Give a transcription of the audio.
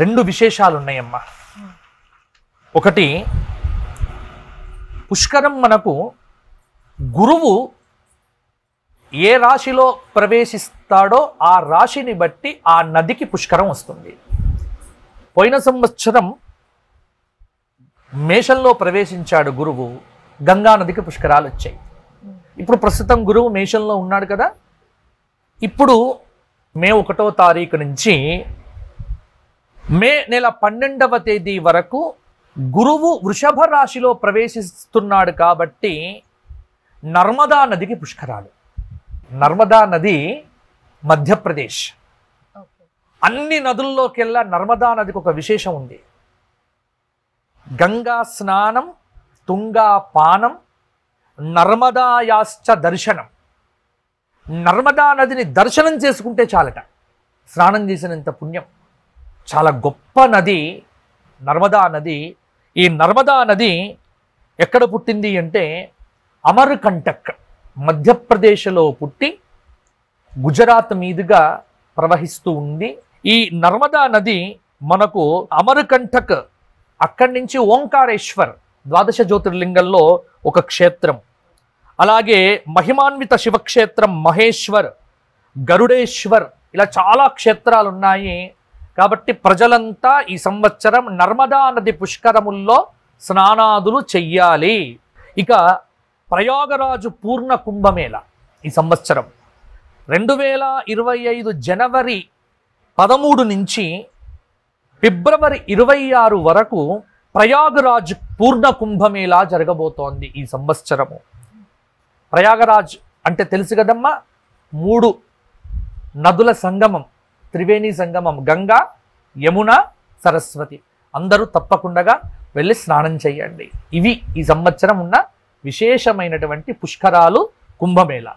రెండు విశేషాలు ఉన్నాయమ్మా ఒకటి పుష్కరం మనకు గురువు ఏ రాశిలో ప్రవేశిస్తాడో ఆ రాశిని బట్టి ఆ నదికి పుష్కరం వస్తుంది. పోయిన సంవత్సరం మేషంలో ప్రవేశించాడు గురువు గంగా నదికి పుష్కరాలు వచ్చాయి. ఇప్పుడు ప్రస్తుతం గురువు మేషంలో ఉన్నాడు కదా. ఇప్పుడు మే ఒకటో తారీఖు నుంచి మే నెల పన్నెండవ తేదీ వరకు గురువు వృషభ రాశిలో ప్రవేశిస్తున్నాడు కాబట్టి నర్మదా నదికి పుష్కరాలు. నర్మదా నది మధ్యప్రదేశ్. అన్ని నదుల్లోకెల్లా నర్మదా నదికి ఒక విశేషం ఉంది. గంగా స్నానం తుంగా పానం నర్మదాయాశ్చ దర్శనం. నర్మదా నదిని దర్శనం చేసుకుంటే చాలట. స్నానం చేసినంత పుణ్యం. చాలా గొప్ప నది నర్మదా నది. ఈ నర్మదా నది ఎక్కడ పుట్టింది అంటే అమర్కంటక్ మధ్యప్రదేశ్లో పుట్టి గుజరాత్ మీదుగా ప్రవహిస్తూ ఉంది. ఈ నర్మదా నది మనకు అమర్కంటక్ అక్కడి నుంచి ఓంకారేశ్వర్ ద్వాదశ జ్యోతిర్లింగంలో ఒక క్షేత్రం. అలాగే మహిమాన్విత శివక్షేత్రం మహేశ్వర్ గరుడేశ్వర్ ఇలా చాలా క్షేత్రాలు ఉన్నాయి కాబట్టి ప్రజలంతా ఈ సంవత్సరం నర్మదా నది పుష్కరముల్లో స్నానాదులు చెయ్యాలి. ఇక ప్రయాగరాజు పూర్ణ కుంభమేళ ఈ సంవత్సరం. రెండు వేల ఇరవై ఐదు జనవరి పదమూడు నుంచి ఫిబ్రవరి ఇరవై ఆరు వరకు ప్రయాగరాజ్ పూర్ణ కుంభమేళా జరగబోతోంది ఈ సంవత్సరము. ప్రయాగరాజ్ అంటే తెలుసు కదమ్మా? మూడు నదుల సంగమం. త్రివేణి సంగమం గంగా యమున సరస్వతి. అందరూ తప్పకుండా వెళ్ళి స్నానం చేయండి. ఇవి ఈ సంవత్సరం ఉన్న విశేషమైనటువంటి పుష్కరాలు కుంభమేళ.